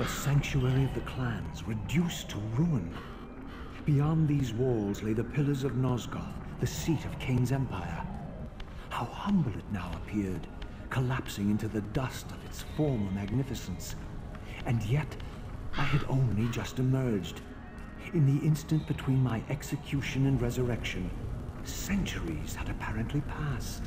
The sanctuary of the clans reduced to ruin. Beyond these walls lay the pillars of Nosgoth, the seat of Kain's empire. How humble it now appeared, collapsing into the dust of its former magnificence. And yet, I had only just emerged. In the instant between my execution and resurrection, centuries had apparently passed.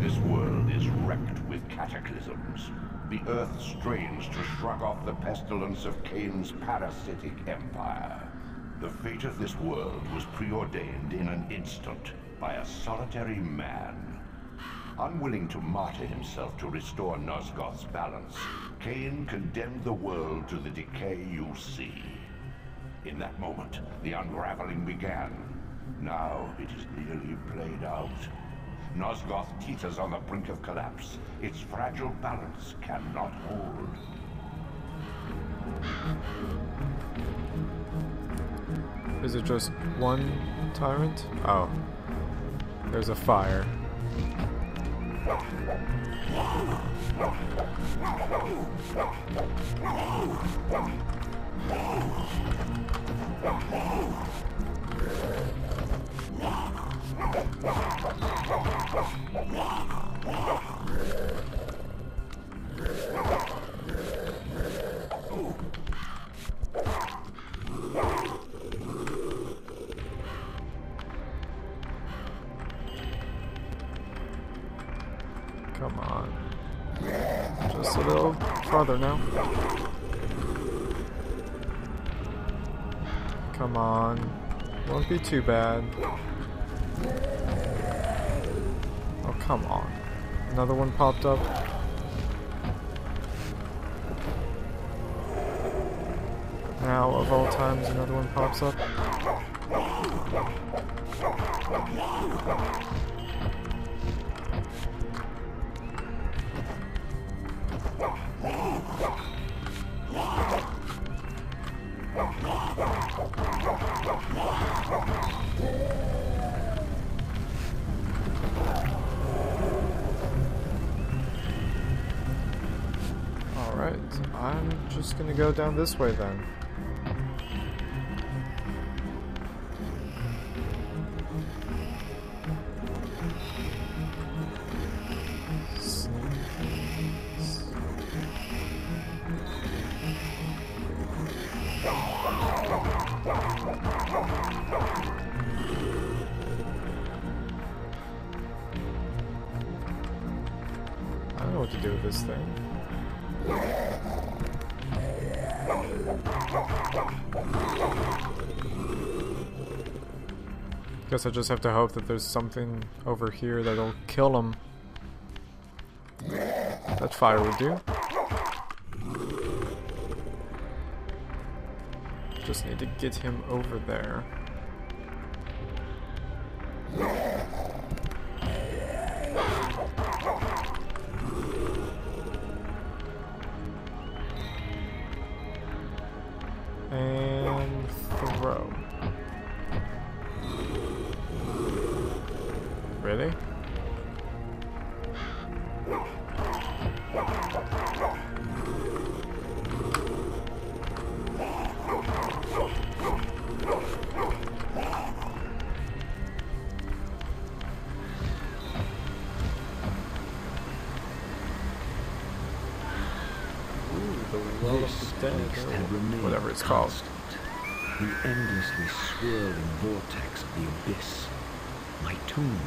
This world is wrecked cataclysms. The Earth strains to shrug off the pestilence of Kain's parasitic empire. The fate of this world was preordained in an instant by a solitary man. Unwilling to martyr himself to restore Nosgoth's balance, Kain condemned the world to the decay you see. In that moment, the unraveling began. Now it is nearly played out. Nosgoth teeters on the brink of collapse. Its fragile balance cannot hold. Is it just one tyrant? Oh. There's a fire. Come on. Just a little farther now. Come on. Won't be too bad. Oh, come on. Another one popped up. Now, of all times, another one pops up. I'm just gonna go down this way then. I don't know what to do with this thing. Guess I just have to hope that there's something over here that'll kill him. That fire would do. Just need to get him over there. It's called. The endlessly swirling vortex of the abyss. My tomb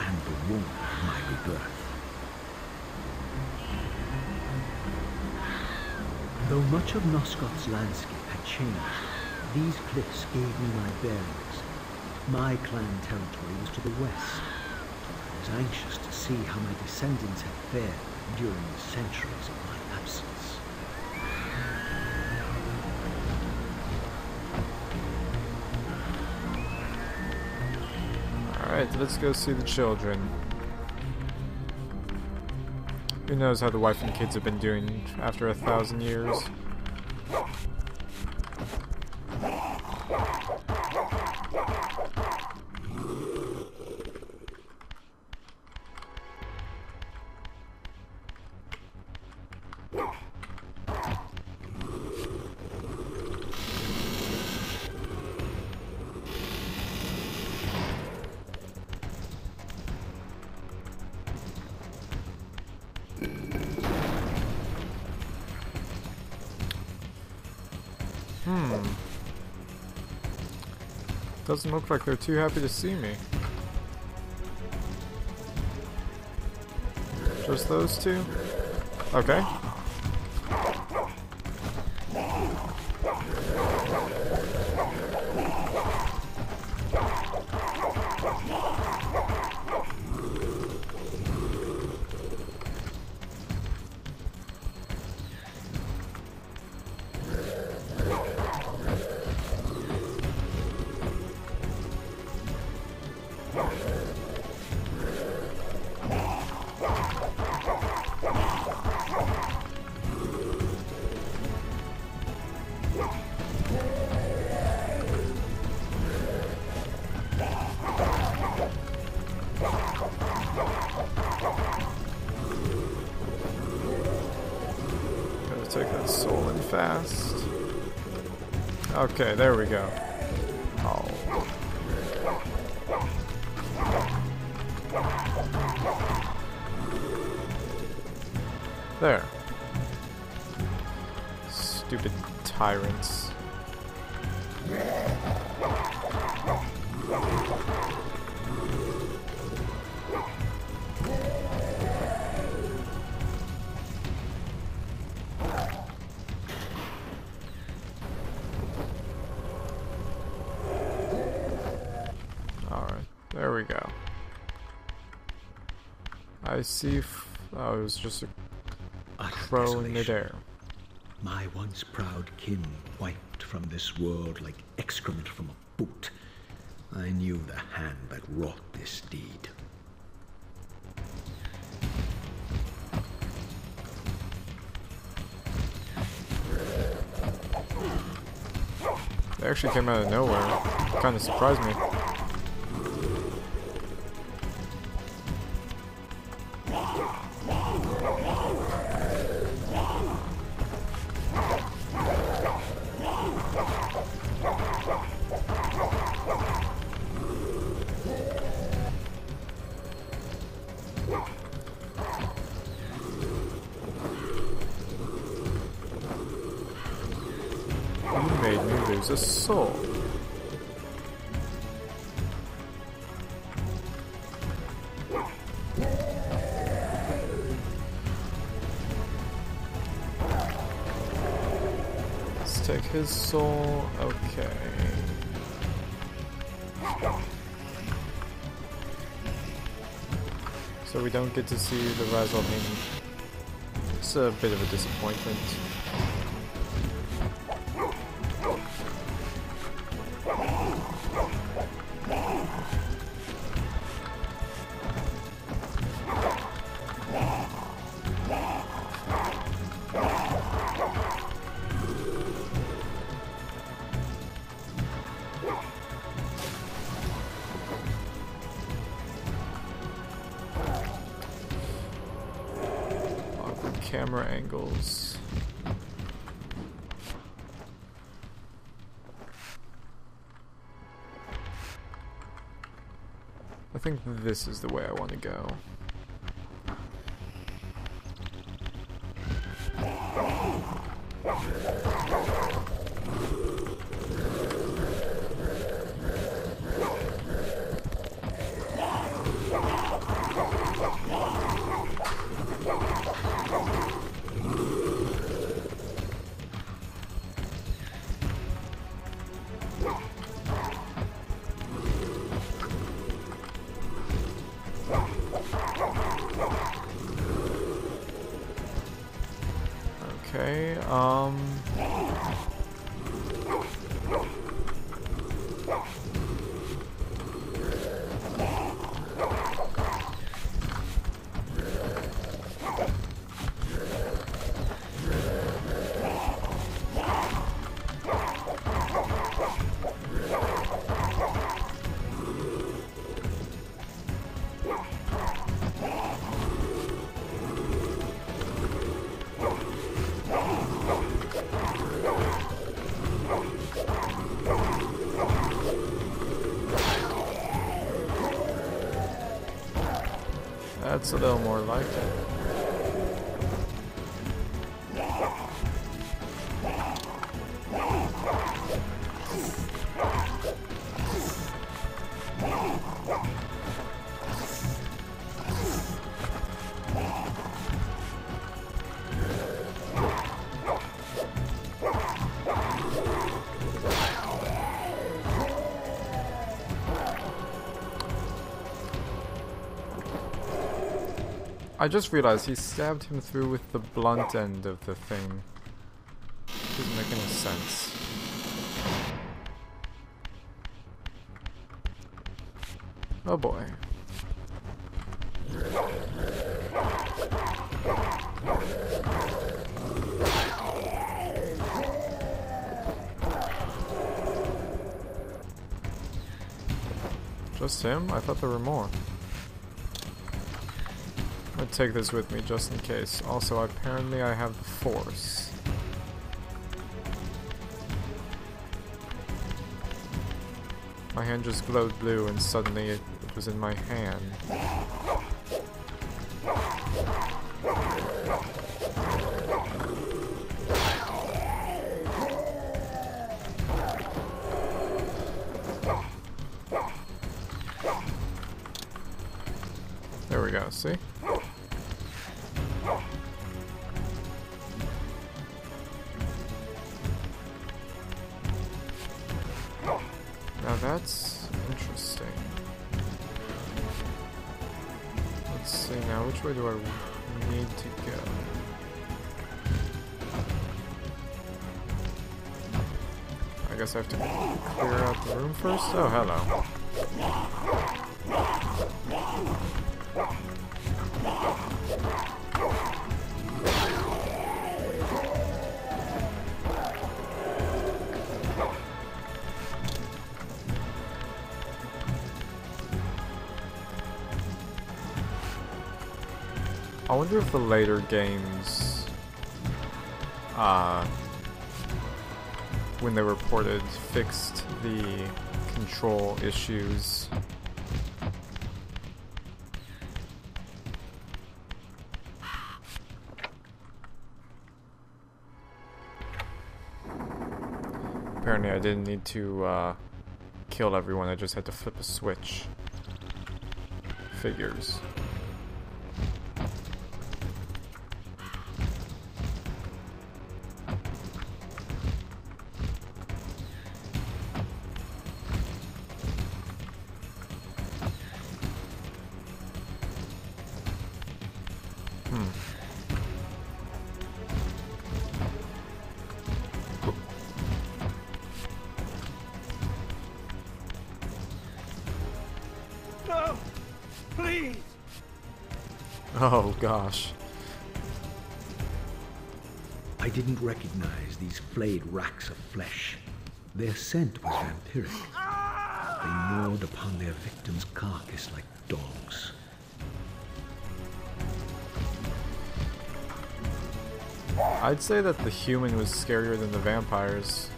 and the womb of my rebirth. Though much of Nosgoth's landscape had changed, these cliffs gave me my bearings. My clan territory was to the west. I was anxious to see how my descendants had fared during the centuries of my absence. Alright, let's go see the children. Who knows how the wife and kids have been doing after a thousand years? Hmm. Doesn't look like they're too happy to see me. Just those two? Okay. Fast. Okay, there we go. Oh. There. Stupid tyrants. See. F- oh, it was just a crow in desolation. midair. My once proud kin wiped from this world like excrement from a boot. I knew the hand that wrought this deed. They actually came out of nowhere. Kind of surprised me. Lose a soul. Let's take his soul. Okay. So we don't get to see the Razalhain. It's a bit of a disappointment. Camera angles. I think this is the way I want to go. That's a little more like it. I just realized he stabbed him through with the blunt end of the thing. Doesn't make any sense. Oh boy. Just him? I thought there were more. Take this with me just in case. Also, apparently I have the force. My hand just glowed blue and suddenly it, it was in my hand. There we go, see? Guess I have to clear out the room first? Oh, hello. I wonder if the later games, uh, when they were ported, fixed the control issues. Apparently I didn't need to, uh, kill everyone, I just had to flip a switch. Figures. Gosh. I didn't recognize these flayed racks of flesh. Their scent was vampiric. They gnawed upon their victim's carcass like dogs. I'd say that the human was scarier than the vampires.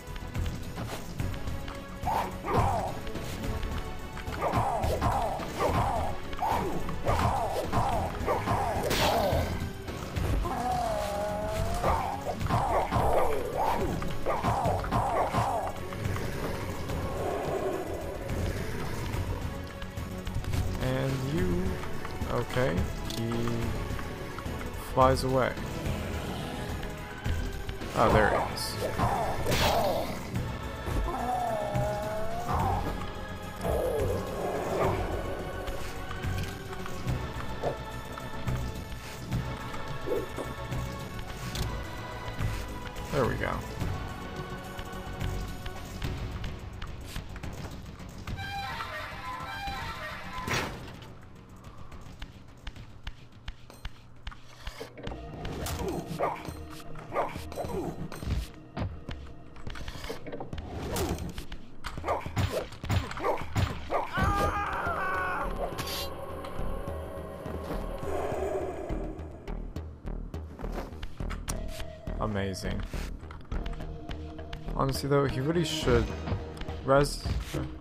Flies away. Oh, there he is. There we go. Amazing. Honestly though, he really should Rez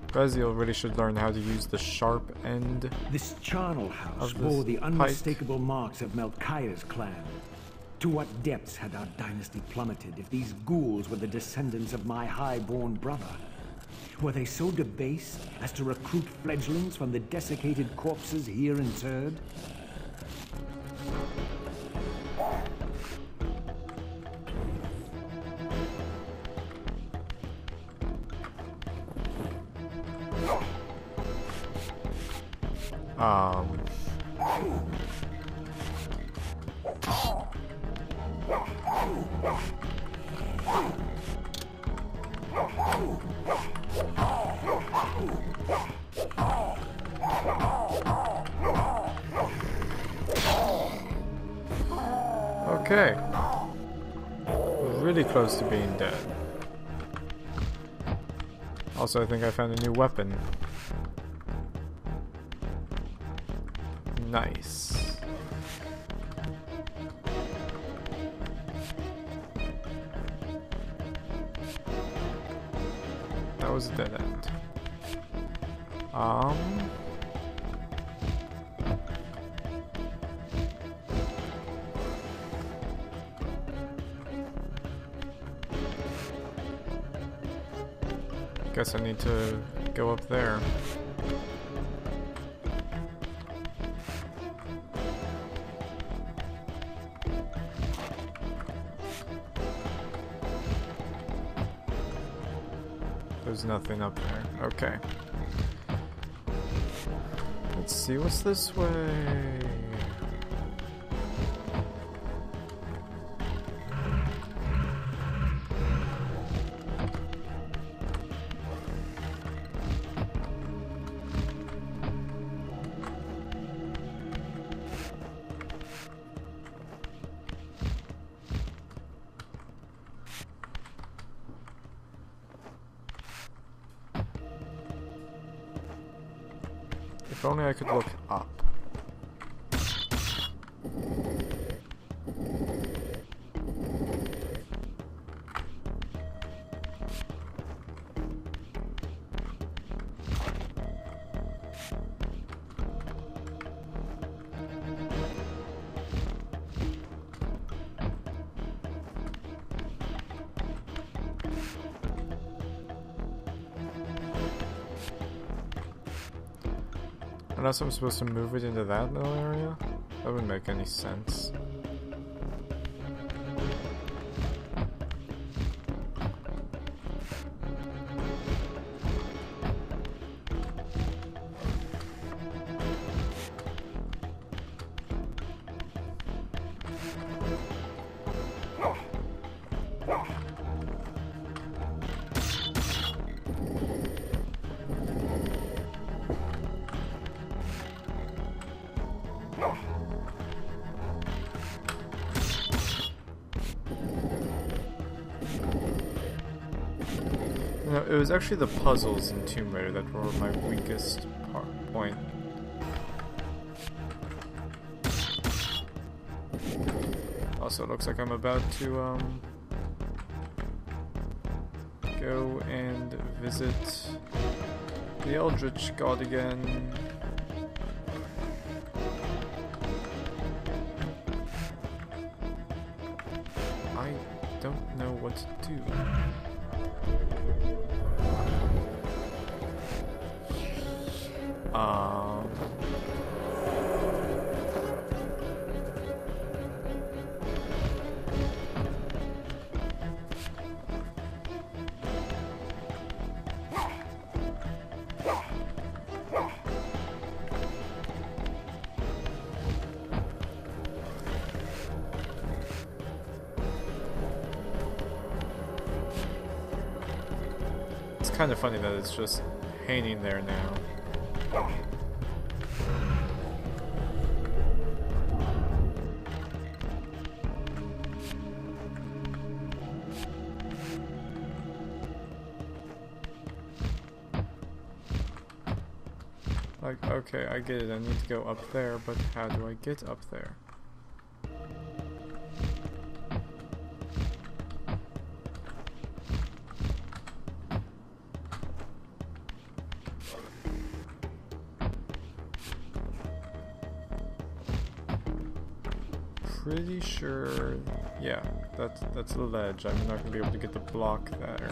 Raziel really should learn how to use the sharp end. This charnel house Of bore this the pike. unmistakable marks of Melchiah's clan. To what depths had our dynasty plummeted if these ghouls were the descendants of my high-born brother? Were they so debased as to recruit fledglings from the desiccated corpses here interred? Um Okay. Really close to being dead. Also, I think I found a new weapon. Nice. That was a dead end. Um... Guess I need to go up there. There's nothing up there. Okay. Let's see what's this way. Unless I'm supposed to move it into that little area? That wouldn't make any sense. It was actually the puzzles in Tomb Raider that were my weakest part, point. Also, it looks like I'm about to, um, go and visit the Eldritch God again. Kind of funny that it's just hanging there now. Like, okay, I get it, I need to go up there, but how do I get up there? Pretty sure, yeah, that's that's the ledge. I'm not gonna be able to get the block there.